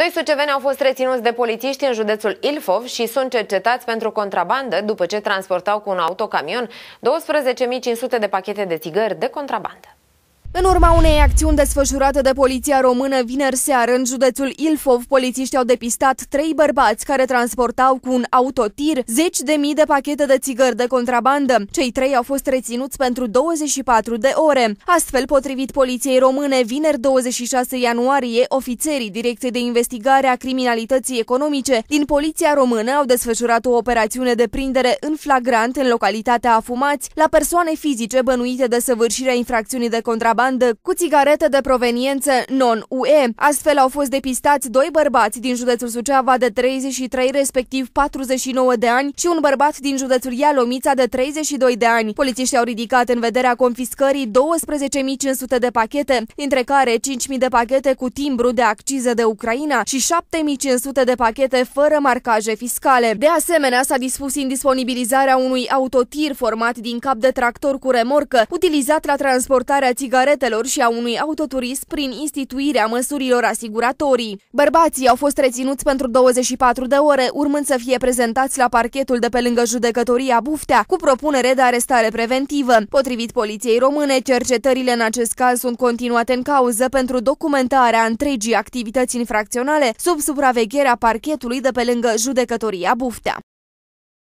Doi suceveni au fost reținuți de polițiști în județul Ilfov și sunt cercetați pentru contrabandă după ce transportau cu un autocamion 12.500 de pachete de țigări de contrabandă. În urma unei acțiuni desfășurate de poliția română vineri seară în județul Ilfov, polițiștii au depistat trei bărbați care transportau cu un autotir zeci de mii de pachete de țigări de contrabandă. Cei trei au fost reținuți pentru 24 de ore. Astfel, potrivit poliției române, vineri 26 ianuarie, ofițerii Direcției de Investigare a Criminalității Economice din Poliția Română au desfășurat o operațiune de prindere în flagrant în localitatea Afumați la persoane fizice bănuite de săvârșirea infracțiunii de contrabandă contrabandă cu țigarete de proveniență non-UE. Astfel au fost depistați doi bărbați din județul Suceava de 33, respectiv 49 de ani și un bărbat din județul Ialomița de 32 de ani. Polițiștii au ridicat în vederea confiscării 12.500 de pachete, dintre care 5.000 de pachete cu timbru de acciză de Ucraina și 7.500 de pachete fără marcaje fiscale. De asemenea, s-a dispus indisponibilizarea unui autotir format din cap de tractor cu remorcă, utilizat la transportarea țigaretelor caretelor și a unui autoturism prin instituirea măsurilor asiguratorii. Bărbații au fost reținuți pentru 24 de ore, urmând să fie prezentați la parchetul de pe lângă judecătoria Buftea, cu propunere de arestare preventivă. Potrivit poliției române, cercetările în acest caz sunt continuate în cauză pentru documentarea întregii activități infracționale sub supravegherea parchetului de pe lângă judecătoria Buftea.